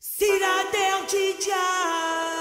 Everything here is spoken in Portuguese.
Cidadão de Jazz.